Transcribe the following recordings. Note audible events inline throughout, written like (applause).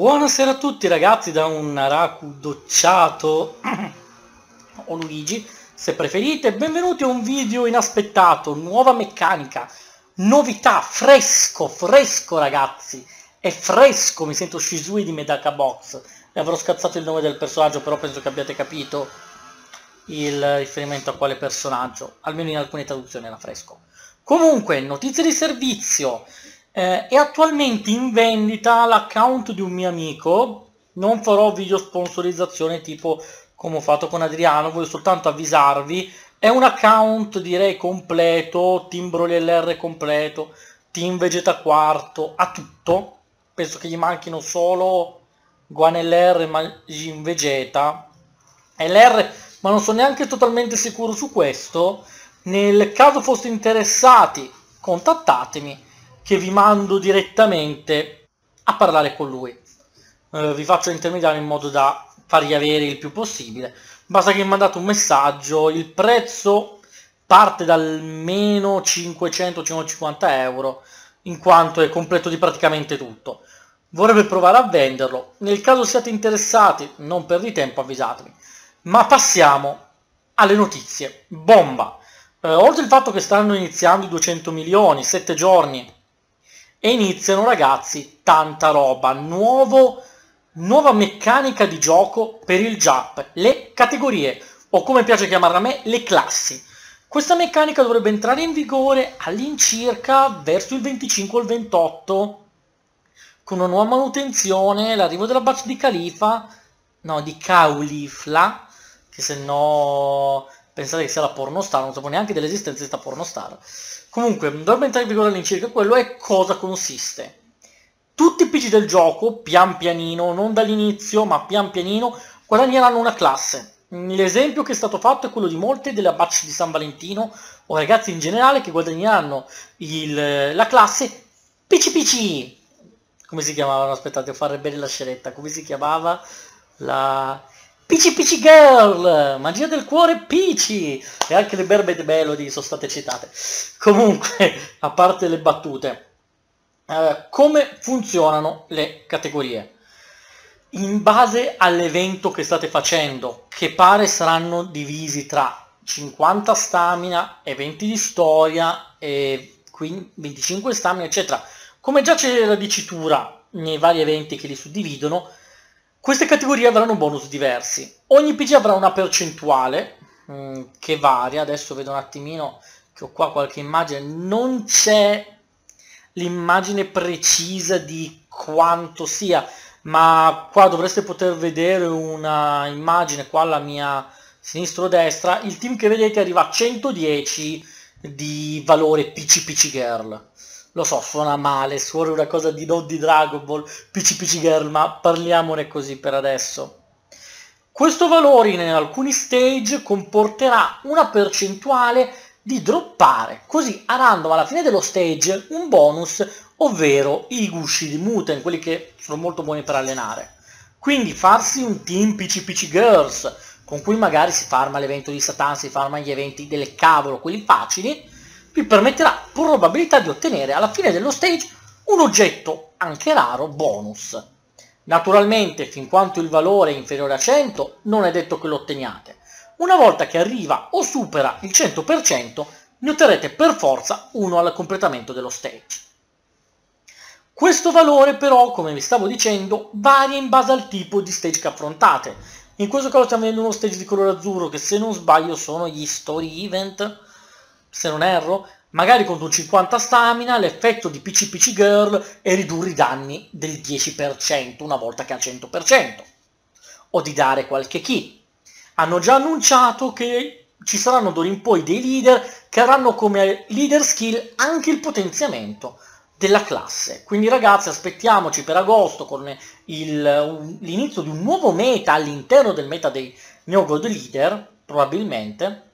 Buonasera a tutti ragazzi da un Naraku docciato. (coughs) O Luigi se preferite, benvenuti a un video inaspettato, nuova meccanica, novità, fresco, fresco ragazzi, è fresco, mi sento Shizui di Medaka Box, e avrò scazzato il nome del personaggio, però penso che abbiate capito il riferimento a quale personaggio, almeno in alcune traduzioni era fresco. Comunque, notizie di servizio, eh, è attualmente in vendita l'account di un mio amico, non farò video sponsorizzazione tipo come ho fatto con Adriano, voglio soltanto avvisarvi, è un account direi completo, Team LR completo, Team Vegeta quarto, ha tutto, penso che gli manchino solo Guan LR e Majin Vegeta, LR, ma non sono neanche totalmente sicuro su questo, nel caso foste interessati contattatemi che vi mando direttamente a parlare con lui. Eh, vi faccio intermediario in modo da fargli avere il più possibile. Basta che mi mandate un messaggio, il prezzo parte dal meno 500-550 euro, in quanto è completo di praticamente tutto. Vorrebbe provare a venderlo, nel caso siate interessati, non perdi tempo, avvisatemi. Ma passiamo alle notizie. Bomba! Eh, oltre il fatto che stanno iniziando i 200 milioni, 7 giorni e iniziano ragazzi tanta roba, nuovo, nuova meccanica di gioco per il JAP, le categorie o come piace chiamarla a me, le classi. Questa meccanica dovrebbe entrare in vigore all'incirca verso il 25 o il 28 con una nuova manutenzione, l'arrivo della batch di Califa, no, di Caulifla, che se no pensate che sia la pornostar, non sapevo neanche dell'esistenza di questa pornostar. Comunque, dovrebbe entrare in vigore all'incirca quello e cosa consiste. Tutti i PC del gioco, pian pianino, non dall'inizio, ma pian pianino, guadagneranno una classe. L'esempio che è stato fatto è quello di molte delle batch di San Valentino, o ragazzi in generale, che guadagneranno il, la classe PCPC. Come si chiamavano? Aspettate, devo fare bene la sceletta. Come si chiamava? La... Peachy Peachy Girl, magia del cuore Peachy, e anche le Berbed Melody sono state citate. Comunque, a parte le battute, eh, come funzionano le categorie? In base all'evento che state facendo, che pare saranno divisi tra 50 stamina, eventi di storia, e 25 stamina, eccetera. Come già c'è la dicitura nei vari eventi che li suddividono, queste categorie avranno bonus diversi. Ogni PG avrà una percentuale mh, mm, che varia, adesso vedo un attimino che ho qua qualche immagine, non c'è l'immagine precisa di quanto sia, ma qua dovreste poter vedere una immagine qua alla mia sinistra-destra, il team che vedete arriva a 110 di valore PC PC Girl lo so, suona male, suona una cosa di non di Dragon Ball, PC PC Girl, ma parliamone così per adesso. Questo valore in alcuni stage comporterà una percentuale di droppare, così a random alla fine dello stage un bonus, ovvero i gusci di Muten, quelli che sono molto buoni per allenare. Quindi farsi un team PC PC Girls, con cui magari si farma l'evento di Satan, si farma gli eventi delle cavolo, quelli facili, vi permetterà probabilità di ottenere alla fine dello stage un oggetto anche raro bonus. Naturalmente, fin quanto il valore è inferiore a 100, non è detto che lo otteniate. Una volta che arriva o supera il 100%, ne otterrete per forza uno al completamento dello stage. Questo valore però, come vi stavo dicendo, varia in base al tipo di stage che affrontate. In questo caso stiamo vedendo uno stage di colore azzurro che se non sbaglio sono gli story event, se non erro, magari con un 50 stamina, l'effetto di PC PC Girl è ridurre i danni del 10% una volta che ha 100%, o di dare qualche key. Hanno già annunciato che ci saranno d'ora in poi dei leader che avranno come leader skill anche il potenziamento della classe. Quindi ragazzi aspettiamoci per agosto con l'inizio di un nuovo meta all'interno del meta dei Neo Gold Leader, probabilmente,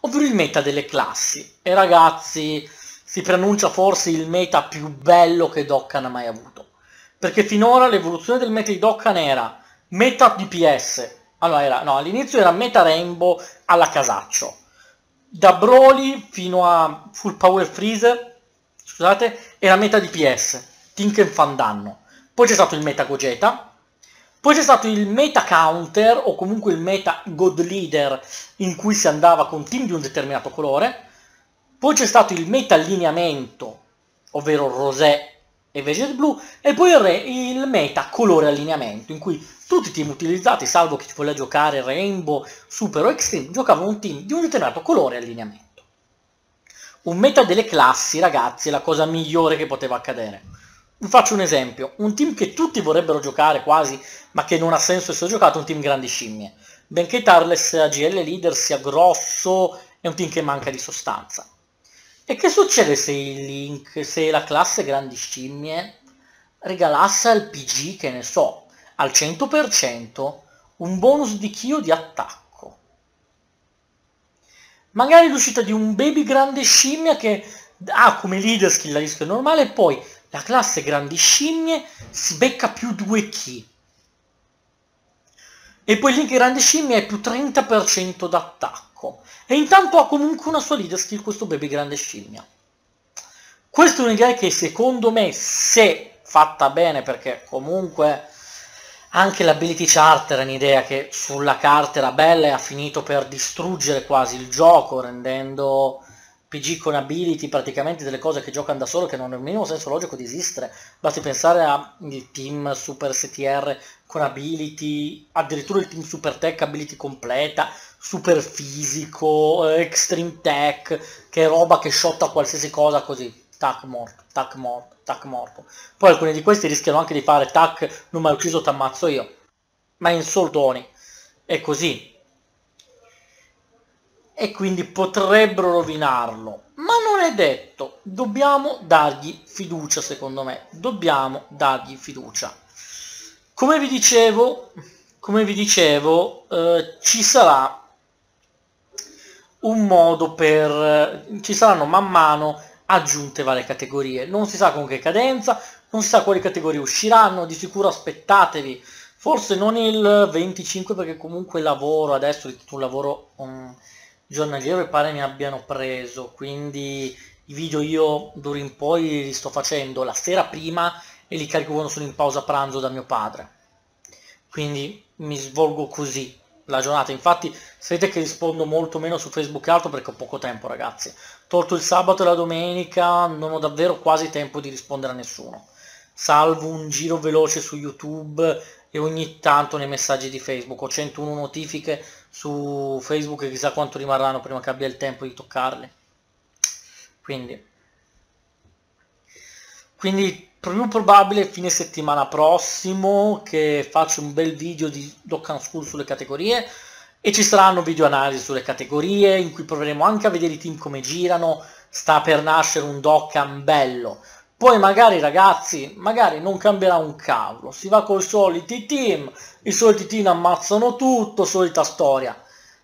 ovvero il meta delle classi. E ragazzi, si preannuncia forse il meta più bello che Dokkan ha mai avuto. Perché finora l'evoluzione del meta di Dokkan era meta DPS, allora era, no, all'inizio era meta Rainbow alla casaccio. Da Broly fino a Full Power Freezer, scusate, era meta DPS, Tinken Fandanno. poi c'è stato il meta Gogeta, poi c'è stato il meta counter o comunque il meta god leader in cui si andava con team di un determinato colore, poi c'è stato il meta allineamento, ovvero rosé e Veget Blue, e poi il, re, il meta colore allineamento, in cui tutti i team utilizzati, salvo chi voleva giocare Rainbow, Super o Extreme, giocavano un team di un determinato colore allineamento. Un meta delle classi, ragazzi, è la cosa migliore che poteva accadere. Vi faccio un esempio, un team che tutti vorrebbero giocare quasi, ma che non ha senso essere giocato, un team grandi scimmie. Benché Tarles AGL leader sia grosso, è un team che manca di sostanza. E che succede se il Link, se la classe Grandi Scimmie regalasse al PG, che ne so, al 100% un bonus di Kyo di attacco? Magari l'uscita di un Baby Grande Scimmia che ha come leader skill la rischio normale e poi la classe Grandi Scimmie si becca più 2 Ki. E poi Link Grande Scimmia è più 30% d'attacco attacco. E intanto ha comunque una sua leader skill questo baby grande scimmia. Questa è un'idea che secondo me, se fatta bene, perché comunque anche l'ability chart era un'idea che sulla carta era bella e ha finito per distruggere quasi il gioco, rendendo PG con ability praticamente delle cose che giocano da solo che non hanno il minimo senso logico di esistere. Basti pensare al team Super STR con ability, addirittura il team Super Tech ability completa, super fisico, extreme tech, che è roba che shotta qualsiasi cosa così, tac morto, tac morto, tac morto. Poi alcuni di questi rischiano anche di fare tac, non mi hai ucciso, ti ammazzo io. Ma in soldoni. È così. E quindi potrebbero rovinarlo. Ma non è detto. Dobbiamo dargli fiducia, secondo me. Dobbiamo dargli fiducia. Come vi dicevo, come vi dicevo, eh, ci sarà un modo per... ci saranno man mano aggiunte varie categorie. Non si sa con che cadenza, non si sa quali categorie usciranno, di sicuro aspettatevi. Forse non il 25 perché comunque lavoro, adesso un lavoro um, giornaliero e pare mi abbiano preso, quindi i video io d'ora in poi li sto facendo la sera prima e li carico quando sono in pausa pranzo da mio padre. Quindi mi svolgo così, la giornata. Infatti sapete che rispondo molto meno su Facebook e altro perché ho poco tempo ragazzi. Tolto il sabato e la domenica non ho davvero quasi tempo di rispondere a nessuno. Salvo un giro veloce su YouTube e ogni tanto nei messaggi di Facebook. Ho 101 notifiche su Facebook chissà quanto rimarranno prima che abbia il tempo di toccarle. Quindi, quindi più probabile fine settimana prossimo che faccio un bel video di Dokkan School sulle categorie e ci saranno video analisi sulle categorie in cui proveremo anche a vedere i team come girano, sta per nascere un Dokkan bello. Poi magari ragazzi, magari non cambierà un cavolo, si va con i soliti team, i soliti team ammazzano tutto, solita storia.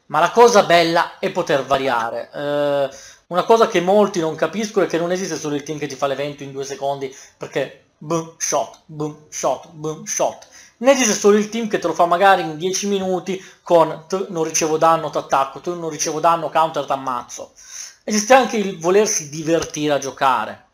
Ma la cosa bella è poter variare. Eh, una cosa che molti non capiscono è che non esiste solo il team che ti fa l'evento in due secondi perché boom, shot, boom, shot, boom, shot. Ne esiste solo il team che te lo fa magari in 10 minuti con non ricevo danno, ti attacco, tu non ricevo danno, counter, ti ammazzo. Esiste anche il volersi divertire a giocare.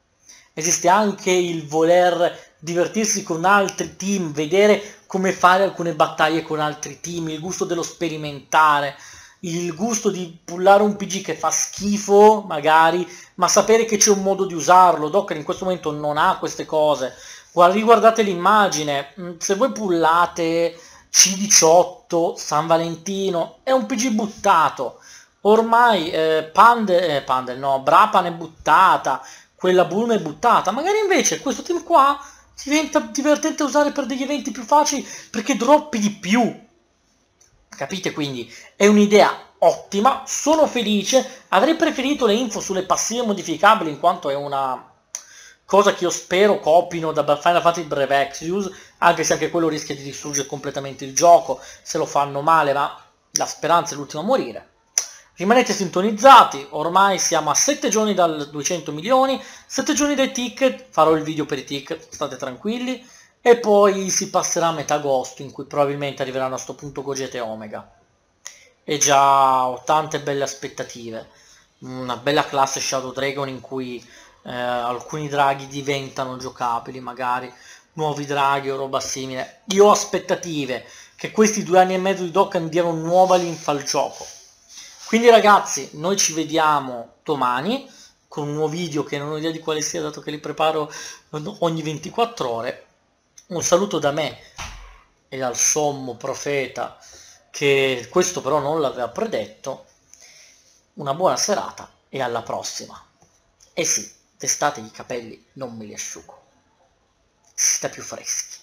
Esiste anche il voler divertirsi con altri team, vedere come fare alcune battaglie con altri team, il gusto dello sperimentare il gusto di pullare un PG che fa schifo, magari, ma sapere che c'è un modo di usarlo. Docker in questo momento non ha queste cose. Guarda, riguardate l'immagine, mm, se voi pullate C18, San Valentino, è un PG buttato. Ormai eh, Pande, eh, Pande, no, Brapan è buttata, quella Bulma è buttata. Magari invece questo team qua diventa divertente usare per degli eventi più facili perché droppi di più Capite quindi? È un'idea ottima, sono felice, avrei preferito le info sulle passive modificabili in quanto è una cosa che io spero copino da Final Fantasy Breve Exvius, anche se anche quello rischia di distruggere completamente il gioco se lo fanno male, ma la speranza è l'ultima a morire. Rimanete sintonizzati, ormai siamo a 7 giorni dal 200 milioni, 7 giorni dai ticket, farò il video per i ticket, state tranquilli e poi si passerà a metà agosto in cui probabilmente arriveranno a questo punto Gogeta e Omega e già ho tante belle aspettative una bella classe Shadow Dragon in cui eh, alcuni draghi diventano giocabili magari nuovi draghi o roba simile. Io ho aspettative che questi due anni e mezzo di Dokkan diano nuova linfa al gioco. Quindi ragazzi, noi ci vediamo domani con un nuovo video che non ho idea di quale sia dato che li preparo ogni 24 ore. Un saluto da me e dal sommo profeta che questo però non l'aveva predetto. Una buona serata e alla prossima. E sì, d'estate i capelli non me li asciugo. Si sta più freschi.